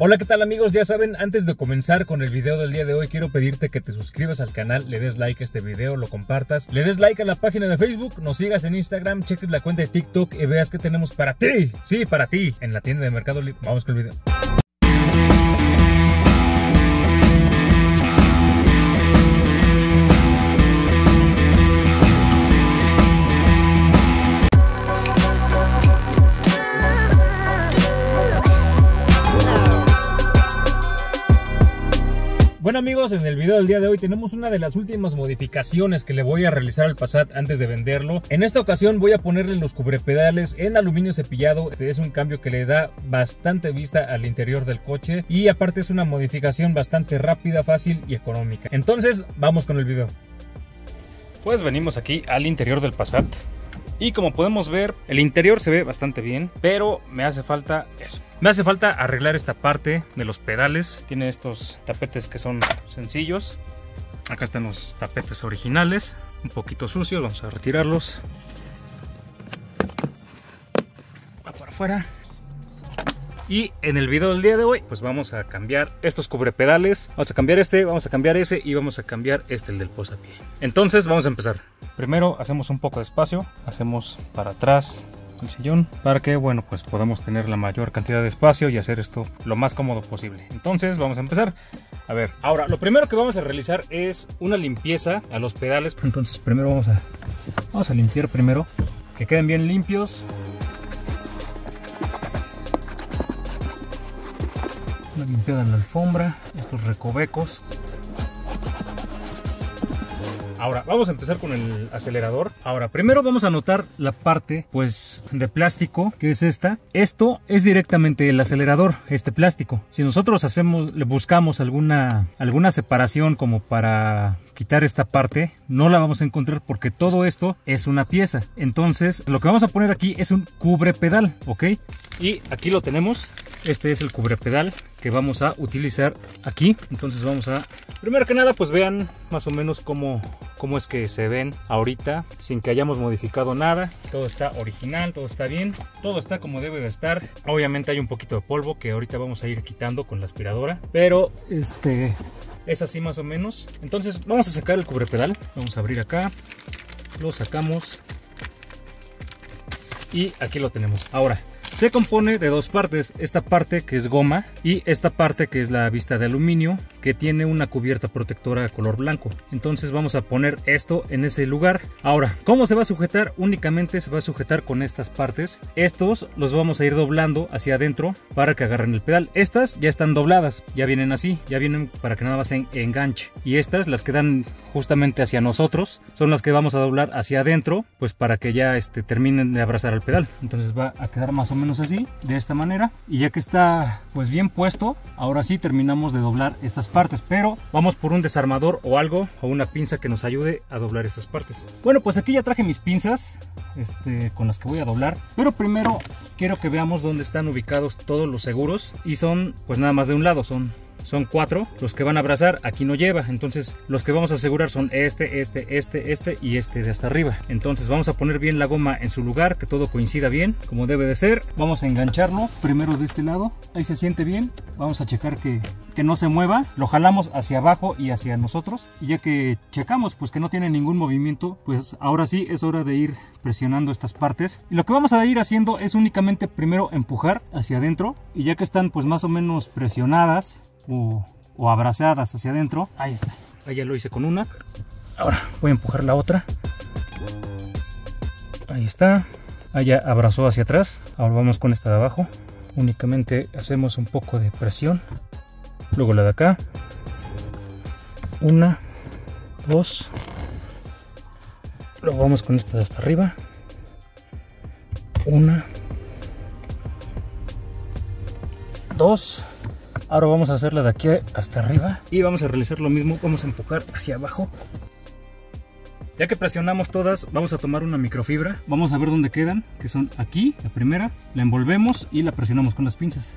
Hola, ¿qué tal amigos? Ya saben, antes de comenzar con el video del día de hoy, quiero pedirte que te suscribas al canal, le des like a este video, lo compartas, le des like a la página de Facebook, nos sigas en Instagram, cheques la cuenta de TikTok y veas que tenemos para ti, sí, para ti, en la tienda de Mercado Libre. Vamos con el video. Amigos, en el video del día de hoy tenemos una de las últimas modificaciones que le voy a realizar al Passat antes de venderlo. En esta ocasión voy a ponerle los cubrepedales en aluminio cepillado. Es un cambio que le da bastante vista al interior del coche y aparte es una modificación bastante rápida, fácil y económica. Entonces, vamos con el video. Pues venimos aquí al interior del Passat. Y como podemos ver, el interior se ve bastante bien, pero me hace falta eso. Me hace falta arreglar esta parte de los pedales. Tiene estos tapetes que son sencillos. Acá están los tapetes originales, un poquito sucios, vamos a retirarlos. Va por afuera. Y en el video del día de hoy, pues vamos a cambiar estos cubrepedales. Vamos a cambiar este, vamos a cambiar ese y vamos a cambiar este, el del posapié. Entonces, vamos a empezar. Primero hacemos un poco de espacio, hacemos para atrás el sillón para que, bueno, pues podamos tener la mayor cantidad de espacio y hacer esto lo más cómodo posible. Entonces, vamos a empezar. A ver, ahora, lo primero que vamos a realizar es una limpieza a los pedales. Entonces, primero vamos a, vamos a limpiar primero, que queden bien limpios. una limpiada en la alfombra, estos recovecos. Ahora, vamos a empezar con el acelerador. Ahora, primero vamos a notar la parte, pues, de plástico, que es esta. Esto es directamente el acelerador, este plástico. Si nosotros hacemos, le buscamos alguna, alguna separación como para quitar esta parte, no la vamos a encontrar porque todo esto es una pieza. Entonces, lo que vamos a poner aquí es un cubre pedal, ¿ok? Y aquí lo tenemos. Este es el cubre pedal que vamos a utilizar aquí. Entonces vamos a, primero que nada, pues vean más o menos cómo, cómo es que se ven ahorita, sin que hayamos modificado nada. Todo está original, todo está bien, todo está como debe de estar. Obviamente hay un poquito de polvo que ahorita vamos a ir quitando con la aspiradora, pero este es así más o menos. Entonces vamos a sacar el cubre pedal, vamos a abrir acá, lo sacamos y aquí lo tenemos. Ahora, se compone de dos partes, esta parte que es goma y esta parte que es la vista de aluminio que tiene una cubierta protectora color blanco. Entonces vamos a poner esto en ese lugar. Ahora, ¿cómo se va a sujetar? Únicamente se va a sujetar con estas partes. Estos los vamos a ir doblando hacia adentro para que agarren el pedal. Estas ya están dobladas, ya vienen así, ya vienen para que nada más se enganche. Y estas, las que dan justamente hacia nosotros, son las que vamos a doblar hacia adentro, pues para que ya este, terminen de abrazar al pedal. Entonces va a quedar más o menos así, de esta manera. Y ya que está pues bien puesto, ahora sí terminamos de doblar estas partes. Pero vamos por un desarmador o algo, o una pinza que nos ayude a doblar esas partes. Bueno, pues aquí ya traje mis pinzas este, con las que voy a doblar. Pero primero quiero que veamos dónde están ubicados todos los seguros. Y son pues nada más de un lado, son son cuatro los que van a abrazar aquí no lleva. Entonces los que vamos a asegurar son este este este este y este de hasta arriba. Entonces vamos a poner bien la goma en su lugar que todo coincida bien como debe de ser. Vamos a engancharlo primero de este lado. Ahí se siente bien. Vamos a checar que, que no se mueva. Lo jalamos hacia abajo y hacia nosotros. Y ya que checamos pues que no tiene ningún movimiento pues ahora sí es hora de ir presionando estas partes. Y lo que vamos a ir haciendo es únicamente primero empujar hacia adentro. Y ya que están pues más o menos presionadas o, o abrazadas hacia adentro. Ahí está. Ahí ya lo hice con una. Ahora voy a empujar la otra. Ahí está. Allá abrazó hacia atrás. Ahora vamos con esta de abajo. Únicamente hacemos un poco de presión. Luego la de acá. Una, dos. Luego vamos con esta de hasta arriba. Una, dos. Ahora vamos a hacerla de aquí hasta arriba y vamos a realizar lo mismo, vamos a empujar hacia abajo. Ya que presionamos todas, vamos a tomar una microfibra, vamos a ver dónde quedan, que son aquí, la primera, la envolvemos y la presionamos con las pinzas.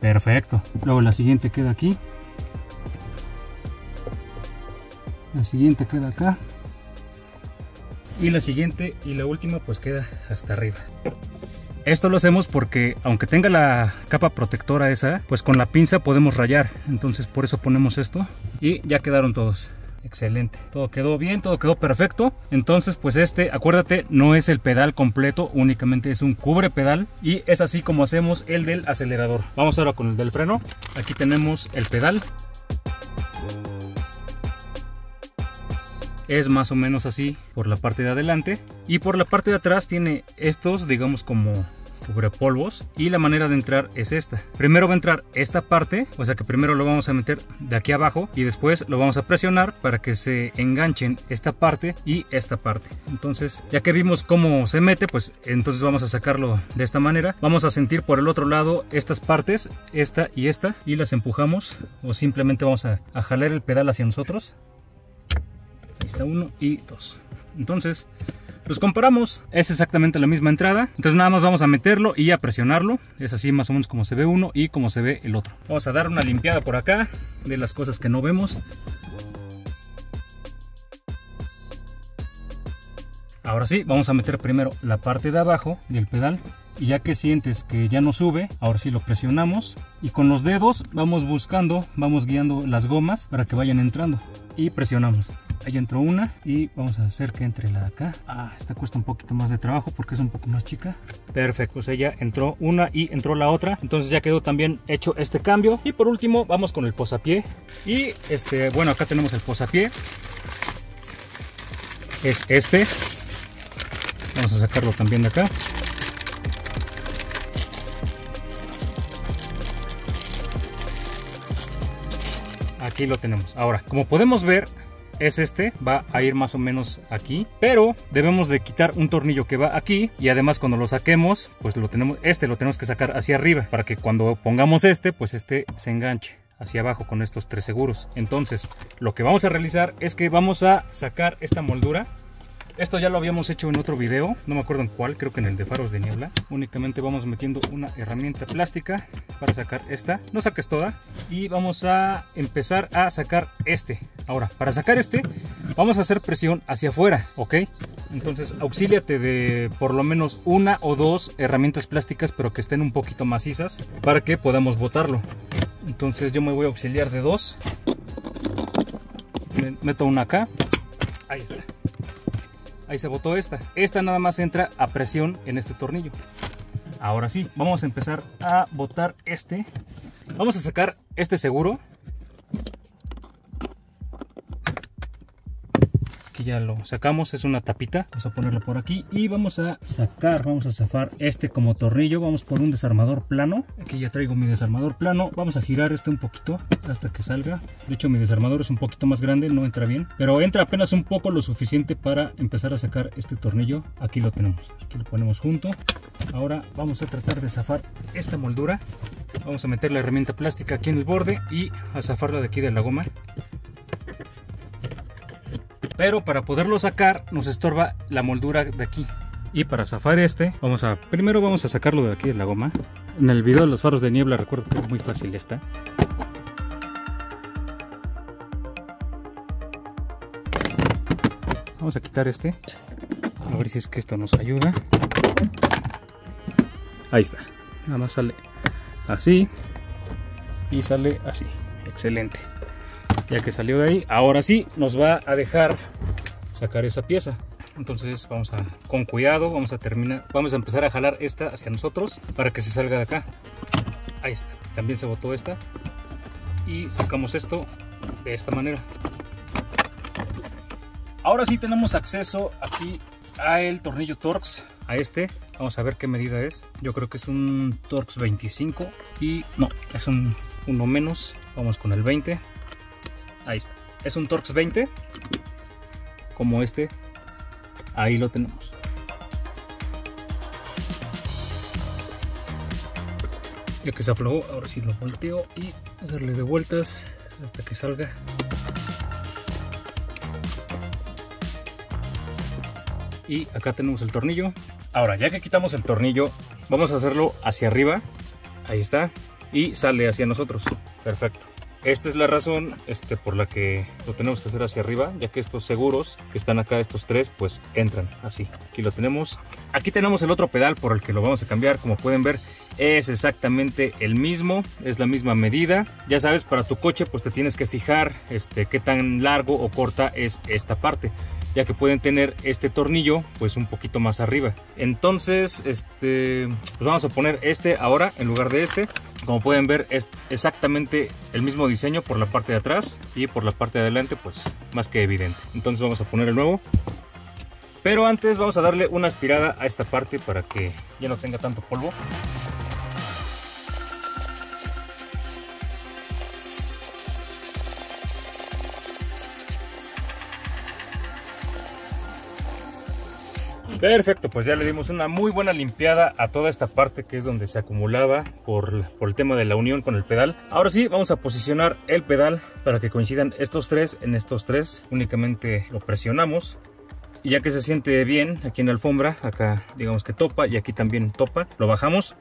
Perfecto. Luego la siguiente queda aquí. La siguiente queda acá. Y la siguiente y la última pues queda hasta arriba. Esto lo hacemos porque aunque tenga la capa protectora esa, pues con la pinza podemos rayar. Entonces por eso ponemos esto y ya quedaron todos. Excelente, todo quedó bien, todo quedó perfecto. Entonces, pues este, acuérdate, no es el pedal completo, únicamente es un cubre pedal y es así como hacemos el del acelerador. Vamos ahora con el del freno. Aquí tenemos el pedal. Es más o menos así por la parte de adelante y por la parte de atrás tiene estos, digamos como cubre polvos y la manera de entrar es esta. Primero va a entrar esta parte, o sea que primero lo vamos a meter de aquí abajo y después lo vamos a presionar para que se enganchen esta parte y esta parte. Entonces, ya que vimos cómo se mete, pues entonces vamos a sacarlo de esta manera. Vamos a sentir por el otro lado estas partes, esta y esta, y las empujamos o simplemente vamos a, a jalar el pedal hacia nosotros. Ahí está uno y dos. Entonces, los comparamos, es exactamente la misma entrada, entonces nada más vamos a meterlo y a presionarlo, es así más o menos como se ve uno y como se ve el otro. Vamos a dar una limpiada por acá de las cosas que no vemos. Ahora sí, vamos a meter primero la parte de abajo del pedal y ya que sientes que ya no sube, ahora sí lo presionamos y con los dedos vamos buscando, vamos guiando las gomas para que vayan entrando y presionamos. Ahí entró una y vamos a hacer que entre la de acá. Ah, esta cuesta un poquito más de trabajo porque es un poco más chica. Perfecto, o sea, ya entró una y entró la otra. Entonces ya quedó también hecho este cambio. Y por último vamos con el posapié. Y este, bueno, acá tenemos el posapié. Es este. Vamos a sacarlo también de acá. Aquí lo tenemos. Ahora, como podemos ver, es este, va a ir más o menos aquí, pero debemos de quitar un tornillo que va aquí y además cuando lo saquemos, pues lo tenemos, este lo tenemos que sacar hacia arriba para que cuando pongamos este, pues este se enganche hacia abajo con estos tres seguros. Entonces, lo que vamos a realizar es que vamos a sacar esta moldura esto ya lo habíamos hecho en otro video, no me acuerdo en cuál, creo que en el de faros de niebla. Únicamente vamos metiendo una herramienta plástica para sacar esta. No saques toda. Y vamos a empezar a sacar este. Ahora, para sacar este, vamos a hacer presión hacia afuera, ¿ok? Entonces, auxíliate de por lo menos una o dos herramientas plásticas, pero que estén un poquito macizas, para que podamos botarlo. Entonces, yo me voy a auxiliar de dos. Meto una acá. Ahí está. Ahí se botó esta. Esta nada más entra a presión en este tornillo. Ahora sí, vamos a empezar a botar este. Vamos a sacar este seguro. Ya lo sacamos, es una tapita, vamos a ponerlo por aquí y vamos a sacar, vamos a zafar este como tornillo, vamos por un desarmador plano, aquí ya traigo mi desarmador plano, vamos a girar este un poquito hasta que salga, de hecho mi desarmador es un poquito más grande, no entra bien, pero entra apenas un poco lo suficiente para empezar a sacar este tornillo, aquí lo tenemos, aquí lo ponemos junto, ahora vamos a tratar de zafar esta moldura, vamos a meter la herramienta plástica aquí en el borde y a zafarla de aquí de la goma pero para poderlo sacar nos estorba la moldura de aquí. Y para zafar este, vamos a primero vamos a sacarlo de aquí de la goma. En el video de los faros de niebla recuerdo que es muy fácil esta. Vamos a quitar este. A ver si es que esto nos ayuda. Ahí está. Nada más sale así. Y sale así. Excelente ya que salió de ahí ahora sí nos va a dejar sacar esa pieza. Entonces vamos a con cuidado vamos a terminar vamos a empezar a jalar esta hacia nosotros para que se salga de acá. Ahí está también se botó esta. Y sacamos esto de esta manera. Ahora sí tenemos acceso aquí a el tornillo Torx a este. Vamos a ver qué medida es. Yo creo que es un Torx 25 y no es un uno menos. Vamos con el 20 Ahí está. Es un Torx 20. Como este. Ahí lo tenemos. Ya que se aflojó, ahora sí lo volteo y darle de vueltas hasta que salga. Y acá tenemos el tornillo. Ahora, ya que quitamos el tornillo, vamos a hacerlo hacia arriba. Ahí está. Y sale hacia nosotros. Perfecto. Esta es la razón este, por la que lo tenemos que hacer hacia arriba, ya que estos seguros que están acá, estos tres, pues entran así. Aquí lo tenemos. Aquí tenemos el otro pedal por el que lo vamos a cambiar. Como pueden ver, es exactamente el mismo, es la misma medida. Ya sabes, para tu coche, pues te tienes que fijar este, qué tan largo o corta es esta parte ya que pueden tener este tornillo pues un poquito más arriba. Entonces este pues vamos a poner este ahora en lugar de este. Como pueden ver es exactamente el mismo diseño por la parte de atrás y por la parte de adelante pues más que evidente. Entonces vamos a poner el nuevo. Pero antes vamos a darle una aspirada a esta parte para que ya no tenga tanto polvo Perfecto, pues ya le dimos una muy buena limpiada a toda esta parte que es donde se acumulaba por, el tema de la unión con el pedal. Ahora sí, vamos a posicionar el pedal para que coincidan estos tres en estos tres. Únicamente lo presionamos y ya que se siente bien aquí en la alfombra, acá digamos que topa y aquí también topa, lo bajamos.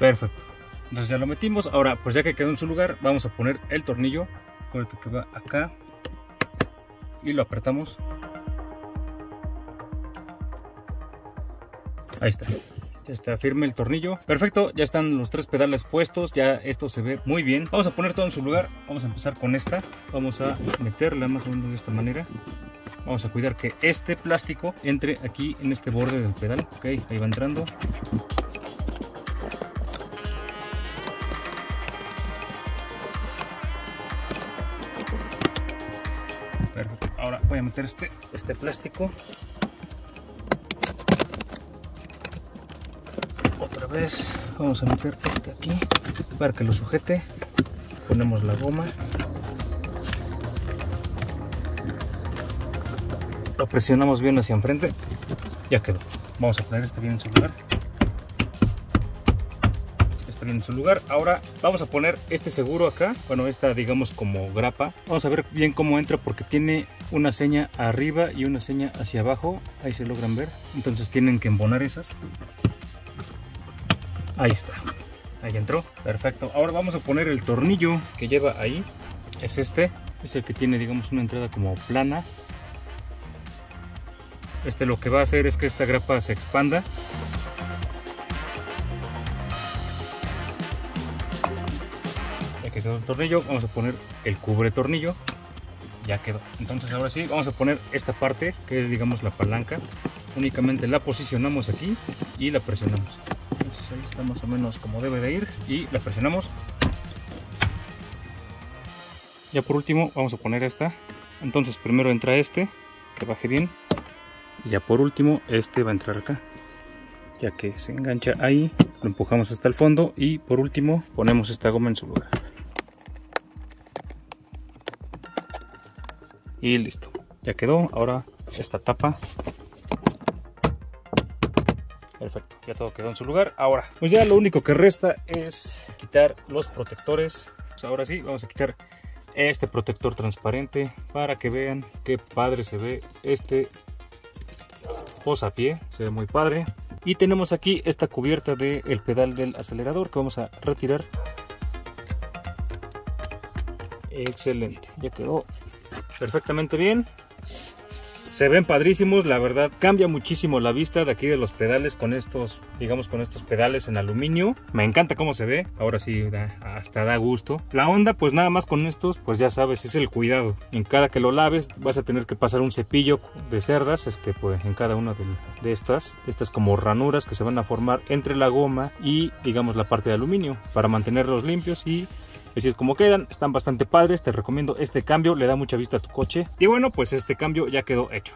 Perfecto. Entonces ya lo metimos. Ahora, pues ya que quedó en su lugar, vamos a poner el tornillo. que va acá. Y lo apretamos. Ahí está. Ya está firme el tornillo. Perfecto, ya están los tres pedales puestos. Ya esto se ve muy bien. Vamos a poner todo en su lugar. Vamos a empezar con esta. Vamos a meterla más o menos de esta manera. Vamos a cuidar que este plástico entre aquí en este borde del pedal. Ok, ahí va entrando. Perfecto. Ahora voy a meter este, este plástico. Vamos a meter este aquí para que lo sujete. Ponemos la goma. Lo presionamos bien hacia enfrente. Ya quedó. Vamos a poner este bien en su lugar. Este bien en su lugar. Ahora vamos a poner este seguro acá. Bueno esta digamos como grapa. Vamos a ver bien cómo entra porque tiene una seña arriba y una seña hacia abajo. Ahí se logran ver. Entonces tienen que embonar esas Ahí está. Ahí entró. Perfecto. Ahora vamos a poner el tornillo que lleva ahí. Es este. Es el que tiene, digamos, una entrada como plana. Este lo que va a hacer es que esta grapa se expanda. Ya que quedó el tornillo, vamos a poner el cubre tornillo. Ya quedó. Entonces ahora sí, vamos a poner esta parte, que es, digamos, la palanca. Únicamente la posicionamos aquí y la presionamos ahí está más o menos como debe de ir y la presionamos. Ya por último vamos a poner esta. Entonces primero entra este que baje bien. Y ya por último este va a entrar acá ya que se engancha ahí. Lo empujamos hasta el fondo y por último ponemos esta goma en su lugar. Y listo ya quedó. Ahora esta tapa Perfecto, ya todo quedó en su lugar. Ahora, pues ya lo único que resta es quitar los protectores. Pues ahora sí, vamos a quitar este protector transparente para que vean qué padre se ve este posapié. Se ve muy padre. Y tenemos aquí esta cubierta del pedal del acelerador que vamos a retirar. Excelente, ya quedó perfectamente bien. Se ven padrísimos, la verdad cambia muchísimo la vista de aquí de los pedales con estos, digamos con estos pedales en aluminio. Me encanta cómo se ve, ahora sí hasta da gusto. La onda pues nada más con estos pues ya sabes es el cuidado. En cada que lo laves vas a tener que pasar un cepillo de cerdas este, pues, en cada una de, de estas. Estas como ranuras que se van a formar entre la goma y digamos la parte de aluminio para mantenerlos limpios y Así es como quedan, están bastante padres, te recomiendo este cambio, le da mucha vista a tu coche. Y bueno, pues este cambio ya quedó hecho.